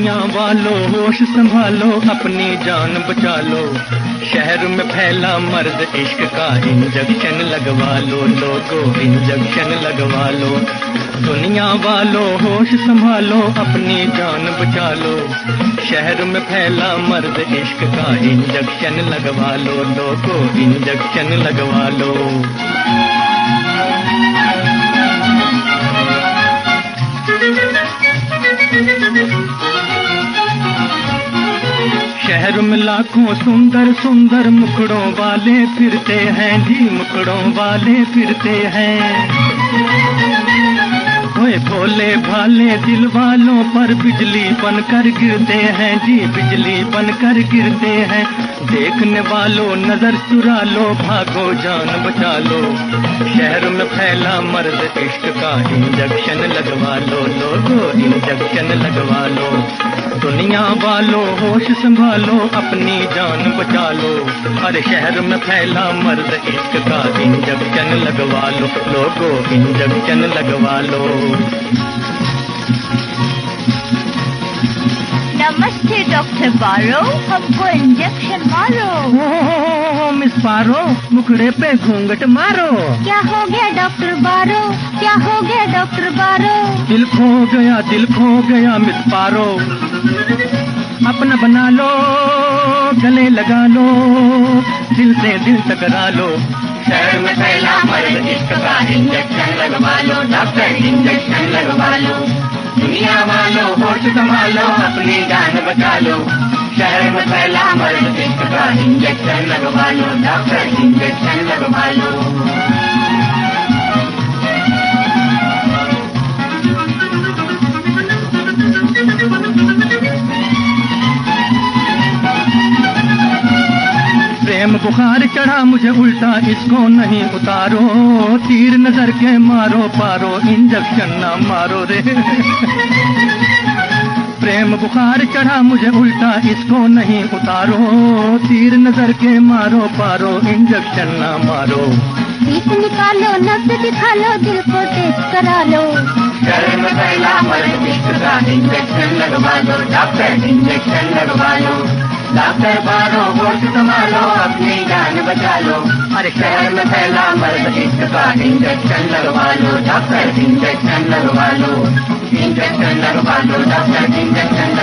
دنیا والو، ہوش سنبھالو، اپنی جان بچا لو۔ شہر میں پھیلا مرد، عشق کا انجیکشن لگوا لو۔ لوگو انجیکشن لگوا لو۔ دنیا والو، ہوش سنبھالو، اپنی جان بچا لو۔ شہر میں پھیلا مرد، عشق کا انجیکشن لگوا لو۔ لوگو انجیکشن لگوا لو۔ شہر میں لاکھوں سندر سندر مکڑوں والے پھرتے ہیں جی مکڑوں والے پھرتے ہیں۔ بھولے بھالے دل والوں پر بجلی بن کر گرتے ہیں جی بجلی بن کر گرتے ہیں۔ دیکھنے والوں نظر چرا لو، بھاگو جان بچا لو۔ شہر میں پھیلا مرد عشق کا انجیکشن لگوا لو، لوگو انجیکشن لگوا لو۔ دنیا والو ہوش سنبھالو، اپنی جان بچا لو۔ ہر شہر میں پھیلا مرد عشق کا انجیکشن لگوا لو، لوگو انجیکشن لگوا لو۔ نمستے ڈاکٹر بارو ہم کو انجیکشن مارو مس پارو مکڑے پہ گھونگٹ مارو کیا ہو گیا ڈاکٹر بارو کیا ہو گیا ڈاکٹر بارو دل کھو گیا دل کھو گیا مس پارو اپنا بنا لو گلے لگا لو دل سے دل ٹکرا لو شہر میں مرد عشق کا انجیکشن لگوا لو ڈاکٹر انجیکشن لگوا لو دنیا والو، ہوش سنبھالو، اپنی جان بچا لو شہر میں پھیلا مرد عشق کا انجیکشن لگوا لو ڈاکٹر انجیکشن لگوا لو پریم بخار چڑھا مجھے الٹا اس کو نہیں اتارو۔ تیر نظر کے مارو پارو انجیکشن نہ مارو رے۔ پریم بخار چڑھا مجھے الٹا اس کو نہیں اتارو۔ تیر نظر کے مارو پارو انجیکشن نہ مارو۔ نکالو نبز دکھا لو دل کو ٹیسٹ کرا لو میں انجیکشن لگوا لو ڈاکٹر انجیکشن لگوا لو۔ ڈاکٹر بارو ہوش سنبھالو اپنی جان بچا لو۔ ہر شہر میں پھیلا مرد عشق کا انجیکشن لگوا لو۔ ڈاکٹر انجیکشن لگوا لو۔ انجیکشن لگوا لو، ڈاکٹر انجیکشن